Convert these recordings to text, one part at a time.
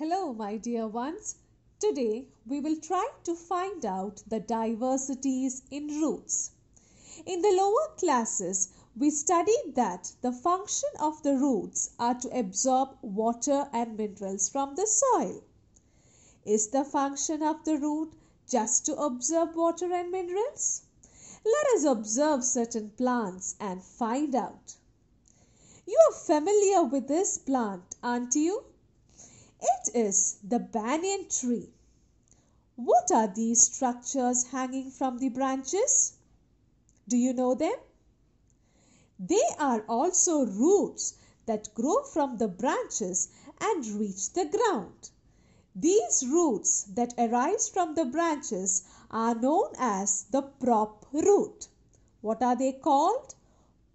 Hello, my dear ones. Today we will try to find out the diversities in roots. In the lower classes, we studied that the function of the roots are to absorb water and minerals from the soil. Is the function of the root just to absorb water and minerals? Let us observe certain plants and find out. You are familiar with this plant, aren't you? It is the banyan tree. What are these structures hanging from the branches? Do you know them? They are also roots that grow from the branches and reach the ground. These roots that arise from the branches are known as the prop root. What are they called?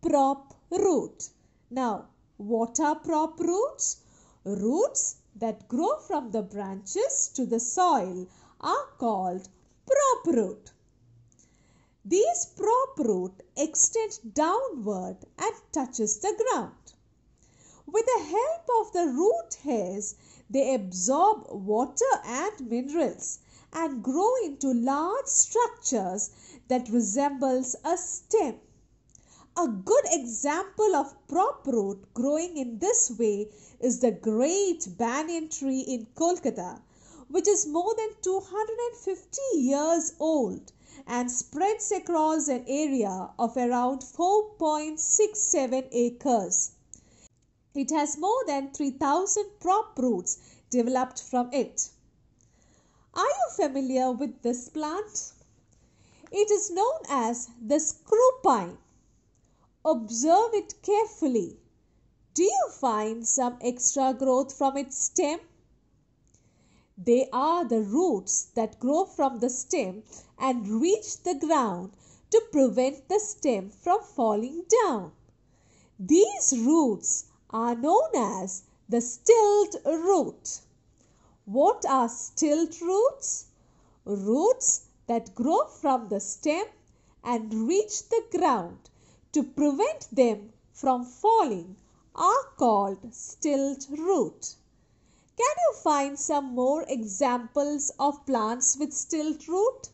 Prop root. Now, what are prop roots? Roots that grow from the branches to the soil are called prop root. These prop root extend downward and touches the ground. With the help of the root hairs, they absorb water and minerals and grow into large structures that resembles a stem. A good example of prop root growing in this way is the great banyan tree in Kolkata, which is more than 250 years old and spreads across an area of around 4.67 acres. It has more than 3000 prop roots developed from it. Are you familiar with this plant? It is known as the screw pine. Observe it carefully. Do you find some extra growth from its stem? They are the roots that grow from the stem and reach the ground to prevent the stem from falling down. These roots are known as the stilt root. What are stilt roots? Roots that grow from the stem and reach the ground to prevent them from falling are called stilt root. Can you find some more examples of plants with stilt root?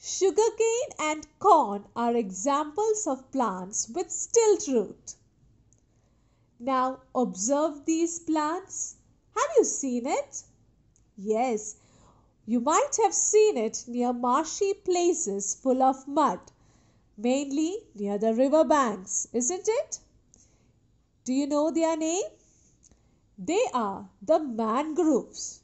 Sugarcane and corn are examples of plants with stilt root. Now observe these plants. Have you seen it? Yes, you might have seen it near marshy places full of mud, mainly near the river banks, isn't it? Do you know their name? They are the mangroves.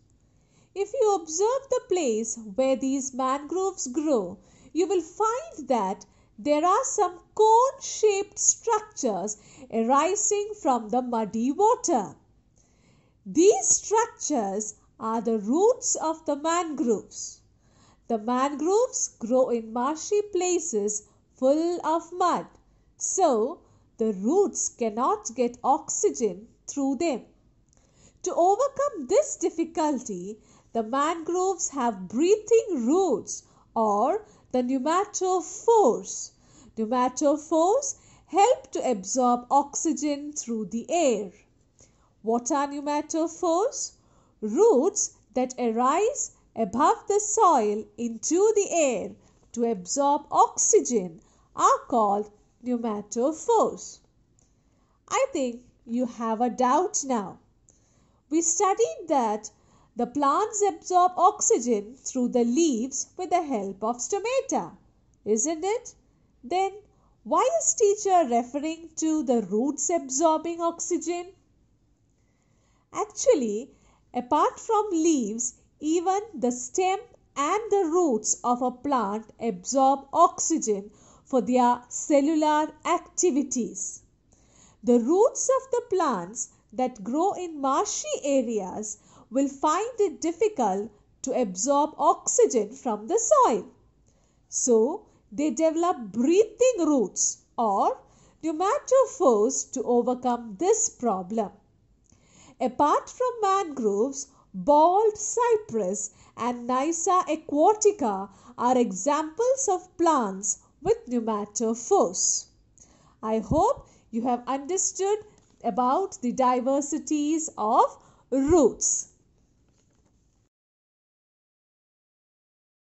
If you observe the place where these mangroves grow, you will find that there are some cone shaped structures arising from the muddy water. These structures are the roots of the mangroves. The mangroves grow in marshy places full of mud, so the roots cannot get oxygen through them. To overcome this difficulty, the mangroves have breathing roots or the pneumatophores. Pneumatophores help to absorb oxygen through the air. What are pneumatophores? Roots that arise above the soil into the air to absorb oxygen are called pneumatophores. I think you have a doubt now. We studied that the plants absorb oxygen through the leaves with the help of stomata, isn't it? Then why is teacher referring to the roots absorbing oxygen? Actually, apart from leaves, even the stem and the roots of a plant absorb oxygen for their cellular activities. The roots of the plants that grow in marshy areas will find it difficult to absorb oxygen from the soil. So, they develop breathing roots or pneumatophores to overcome this problem. Apart from mangroves, bald cypress and Nyssa aquatica are examples of plants with pneumatophores. I hope you have understood about the diversities of roots.